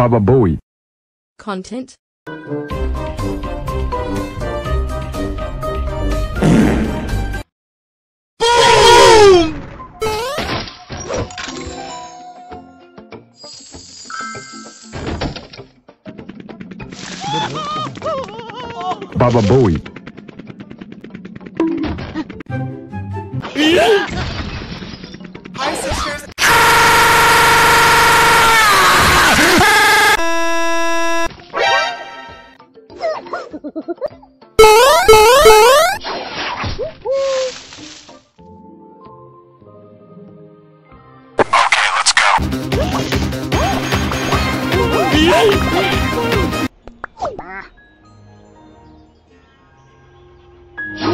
Baba Bowie. Content. Baba Bowie. Hi, sisters.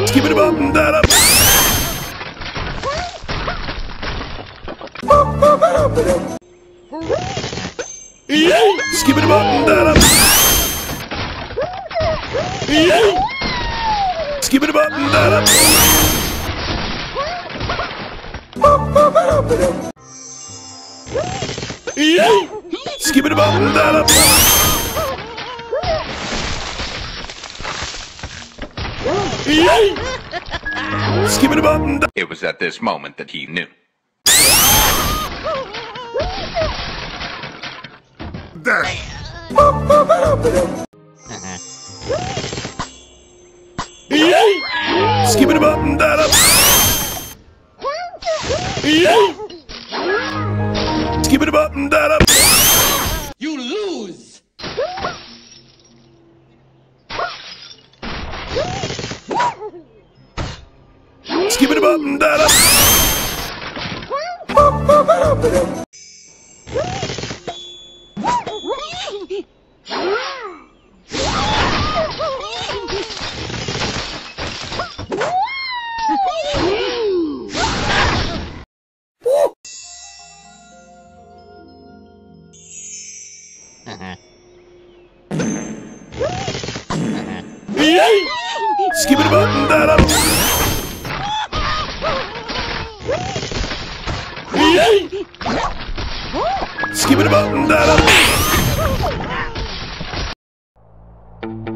Skip it that up. Skip it and that up. Skip it and that up. Skip it and that up. Skip it and that er It was at this moment that he knew. Skip it up and that up. Skip it up and that up. You lose! Skip it up and that up. Skip it about that up. Skip it about that up.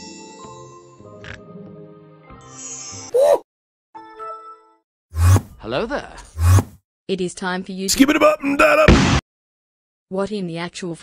Hello there. It is time for you to. Skip it up and that up. What in the actual.